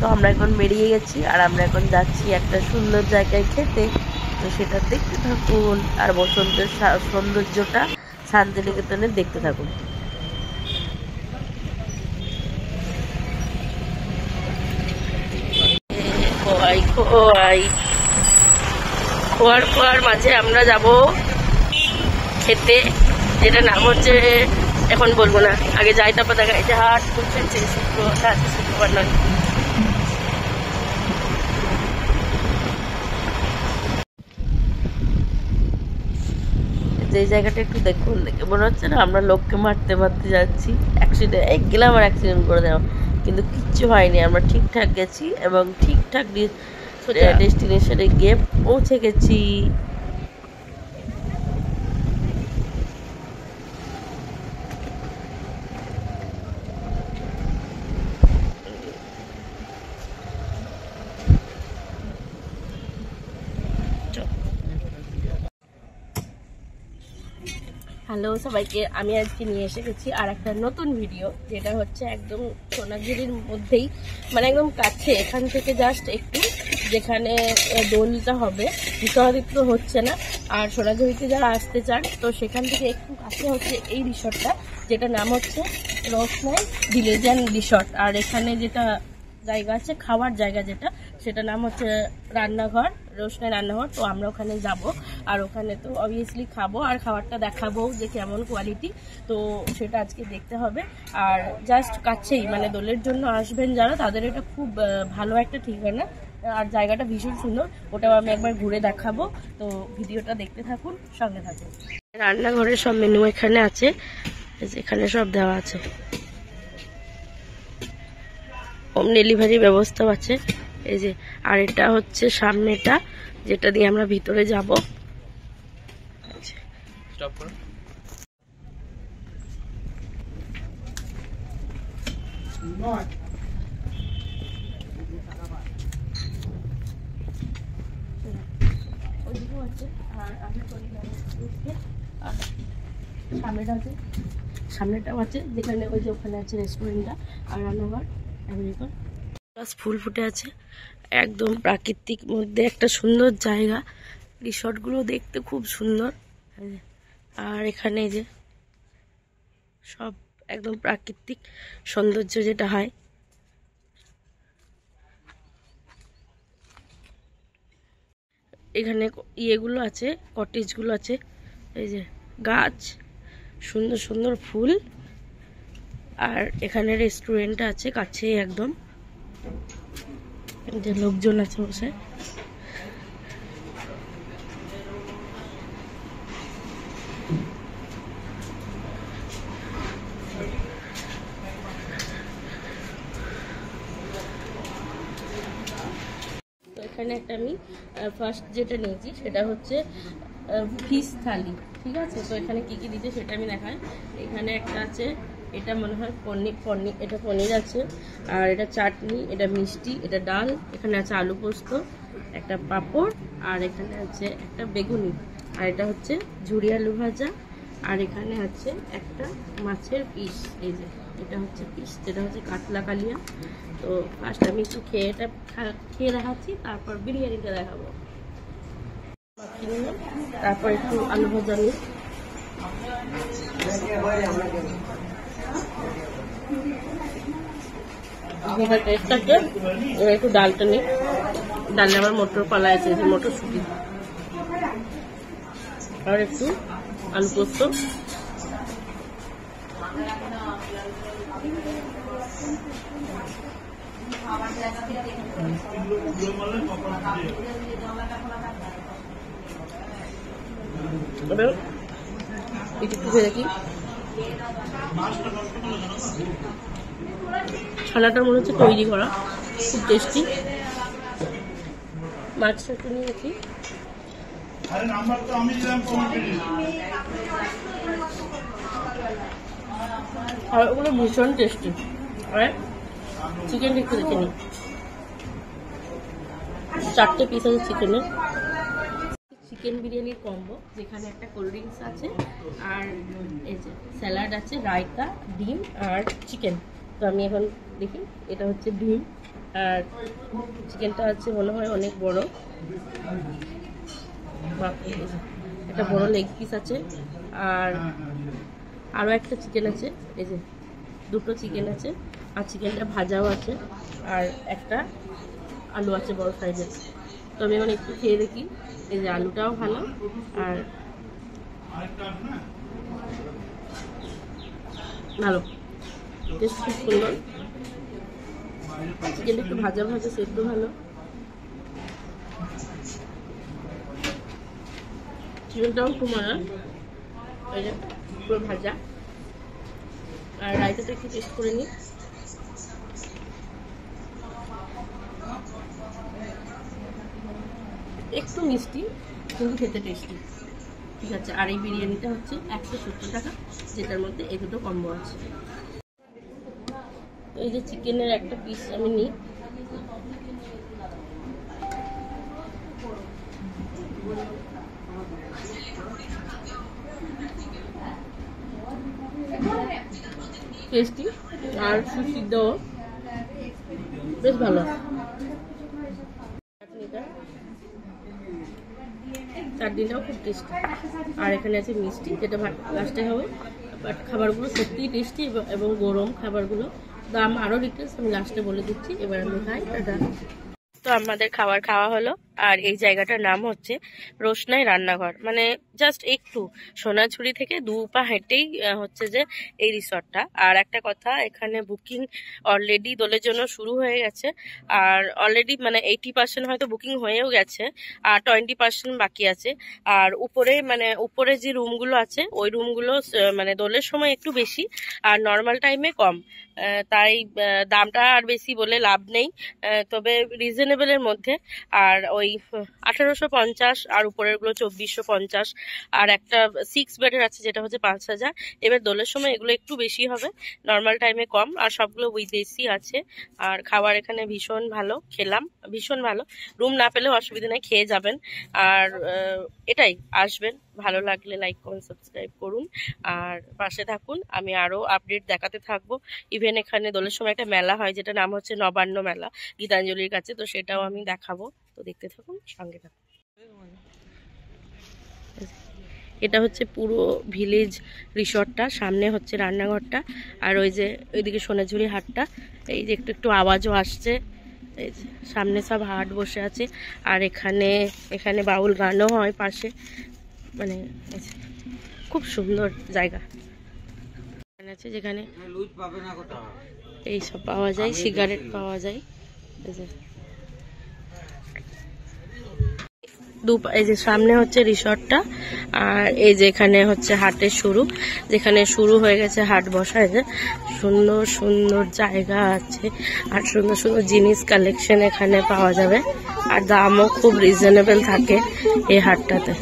তো আমরা এখন বেরিয়ে গেছি আর আমরা এখন যাচ্ছি একটা সুন্দর জায়গায় খেতে। তো সেটা দেখতে থাকুন আর বসন্তের সৌন্দর্যটা শান্তিনিকেতনে দেখতে থাকুন। খোয়ার খোয়ার মাঝে আমরা যাব খেতে যেটা নাম হচ্ছে, এখন বলব না, আগে যাই, তারপর দেখা, এই যে হাট খুলছে শুক্রবার শুক্রবার যে জায়গাটা একটু দেখুন দেখে মনে হচ্ছে না আমরা লোককে মারতে মারতে যাচ্ছি। অ্যাক্সিডেন্ট এই গেলাম আর অ্যাক্সিডেন্ট করে দেওয়া। কিন্তু কিচ্ছু হয়নি আমরা ঠিকঠাক গেছি এবং ঠিকঠাক ডেস্টিনেশনে গিয়ে পৌঁছে গেছি। হ্যালো সবাইকে। আমি আজকে নিয়ে এসে গেছি আর একটা নতুন ভিডিও যেটা হচ্ছে একদম সোনাঝুরির মধ্যেই মানে একদম কাছে, এখান থেকে জাস্ট একটু, যেখানে দোলটা হবে। বিশ্বদিত্য হচ্ছে না। আর সোনাঝুরিতে যারা আসতে চান, তো সেখান থেকে একটু কাছে হচ্ছে এই রিসর্টটা, যেটা নাম হচ্ছে রসনাই ভিলেজান রিসর্ট। আর এখানে যেটা জায়গা আছে, খাওয়ার জায়গা যেটা সেটা নাম হচ্ছে রান্নাঘর, রোশনাই রান্নাঘর। তো আমরা ওখানে যাব। আর ওখানে তো অবভিয়াসলি খাব আর খাবারটা দেখাবো যে কেমন কোয়ালিটি তো সেটা আজকে দেখতে হবে। আর জাস্ট কাছেই মানে দোলের জন্য আসবেন যারা, তাদের এটা খুব ভালো একটা ঠিকানা। আর জায়গাটা ভীষণ সুন্দর। ওটাও আমি একবার ঘুরে দেখাবো। তো ভিডিওটা দেখতে থাকুন, সঙ্গে থাকুন। রান্নাঘরের সব মেনু এখানে আছে। এখানে সব দেওয়া আছে। হোম ডেলিভারি ব্যবস্থাও আছে। এই যে আর এটা হচ্ছে সামনেটা যেটা দিয়ে আমরা ভিতরে যাব। সামনেটা আছে সামনেটাও আছে যেখানে ওই যে ওখানে আছে রেস্টুরেন্টটা আর রান্নাঘর আমেরিকান প্লাস ফুল ফুটে আছে। একদম প্রাকৃতিক মধ্যে একটা সুন্দর জায়গা। রিসর্টগুলো দেখতে খুব সুন্দর। আর এখানে যে সব একদম প্রাকৃতিক সৌন্দর্য যেটা হয়। এখানে ইয়েগুলো আছে কটেজগুলো আছে। এই যে গাছ, সুন্দর সুন্দর ফুল। আর এখানে রেস্টুরেন্ট আছে কাছে একদম। যে লোকজন আছে বসে। এখানে একটা আমি ফার্স্ট যেটা নিয়েছি সেটা হচ্ছে ফিশ থালি, ঠিক আছে? তো এখানে কি কি দিতে সেটা আমি দেখাই। এখানে একটা আছে এটা মনে হয় পনির পনির, এটা পনির আছে। আর এটা চাটনি, এটা মিষ্টি, এটা ডাল, এখানে আছে আলু পোস্ত, একটা পাঁপড়, আর এখানে আছে একটা বেগুনি। আর এটা হচ্ছে ঝুড়ি আলু ভাজা, আর এখানে আছে একটা মাছের পিস, এই যে, এটা হচ্ছে পিস, যেটা হচ্ছে কাতলা কালিয়া। তো ফার্স্ট আমি একটু খেয়ে এটা খেয়ে দেখাচ্ছি, তারপর বিরিয়ানিটা দেখাবো। তারপর একটু আলু ভাজা নিই। যেটা টেস্ট আছে এবার একটু ডালটা নিই। ডালে আবার মটর কলা আছে যে মটর শুকি আর একটু আলু পোস্ত। এবার ছানাটা মনে হচ্ছে তৈরি করা। খুব টেস্টি মাছটা একটু নিয়ে আর ওগুলো ভীষণ টেস্টি আর চিকেনটা একটু দেখে নিই চারটে পিস আছে চিকেনের চিকেন বিরিয়ানির কম্বো যেখানে একটা কোল্ড ড্রিঙ্কস আছে আর এই যে স্যালাড আছে, রায়তা, ডিম আর চিকেন তো আমি এখন দেখি, এটা হচ্ছে ডিম আর চিকেনটা আছে মনে হয় অনেক বড়। একটা বড় লেগ পিস আছে আর আরও একটা চিকেন আছে, এই যে দুটো চিকেন আছে আর চিকেনটা ভাজাও আছে আর একটা আলু আছে বড় সাইজের তো আমি এখন একটু খেয়ে দেখি। এই যে আলুটাও ভালো, আর ভালো টেস্ট খুব সুন্দর। চিকেনটা একটু ভাজা ভাজা, সেদ্ধ ভালো। চিকেনটাও খুব মজা পুরো ভাজা। আর রায়তাটা একটু টেস্ট করে নিই। একটু মিষ্টি, কিন্তু খেতে টেস্টি ঠিক আছে, আর এই বিরিয়ানিটা হচ্ছে একশো সত্তর টাকা, যেটার মধ্যে এই দুটো কম্বো আছে। এই যে চিকেনের একটা পিস আমি নিই। টেস্টি আর সুসিদ্ধ বেশ ভালো। চাটনিটাও খুব টেস্টি আর এখানে আছে মিষ্টি, যেটা লাস্টে হবে। বাট খাবারগুলো সত্যিই টেস্টি এবং গরম খাবারগুলো। দাম আরও ডিটেলস আমি লাস্টে বলে দিচ্ছি। এবার আমি খাই তো আমাদের খাবার খাওয়া হলো। আর এই জায়গাটার নাম হচ্ছে রোশনাই রান্নাঘর। মানে জাস্ট একটু। সোনাঝুরি থেকে দু পা হেঁটেই হচ্ছে যে এই রিসর্টটা। আর একটা কথা, এখানে বুকিং অলরেডি দোলের জন্য শুরু হয়ে গেছে। আর অলরেডি মানে এইটি পার্সেন্ট হয়তো বুকিং হয়েও গেছে, আর টোয়েন্টি পার্সেন্ট বাকি আছে। আর উপরে মানে উপরে যে রুমগুলো আছে, ওই রুমগুলো মানে দোলের সময় একটু বেশি, আর নর্মাল টাইমে কম। তাই দামটা আর বেশি বলে লাভ নেই। তবে রিজনেবলের মধ্যে। আর ওই, আঠারোশো পঞ্চাশ, আর উপরেরগুলো চব্বিশশো পঞ্চাশ। আর একটা সিক্স বেডের আছে, যেটা হচ্ছে পাঁচ হাজার। এবার দোলের সময় এগুলো একটু বেশি হবে নর্মাল টাইমে কম, আর সবগুলো উইথ এসি আছে। আর খাবার এখানে ভীষণ ভালো, খেলাম, ভীষণ ভালো। রুম না পেলেও অসুবিধা নেই, খেয়ে যাবেন। আর এটাই, আসবেন, ভালো লাগলে লাইক কমেন্ট সাবস্ক্রাইব করুন। আর পাশে থাকুন, আমি আরও আপডেট দেখাতে থাকব। ইভেন এখানে দোলের সময় একটা মেলা হয় যেটা নাম হচ্ছে নবান্ন মেলা, গীতাঞ্জলির কাছে, তো সেটাও আমি দেখাবো। তো দেখতে থাকুন, সঙ্গে থাকুন। এটা হচ্ছে পুরো ভিলেজ রিসর্টটা সামনে হচ্ছে রান্নাঘরটা আর ওই যে ওইদিকে সোনাঝুরি হাটটা এই যে একটু একটু আওয়াজও আসছে এই যে সামনে সব হাট বসে আছে আর এখানে এখানে বাউল গানও হয় পাশে মানে খুব সুন্দর জায়গা। আছে যেখানে লুজ পাবে না কোথাও? এই সব পাওয়া যায় সিগারেট পাওয়া যায় এই যে এই যে সামনে হচ্ছে রিসর্টটা, আর এই যে এখানে হচ্ছে হাটের শুরু, যেখানে শুরু হয়ে গেছে হাট বসায় যে সুন্দর সুন্দর জায়গা আছে, আর সুন্দর সুন্দর জিনিস কালেকশন এখানে পাওয়া যাবে, আর দামও খুব রিজনেবল থাকে এই হাটটাতে।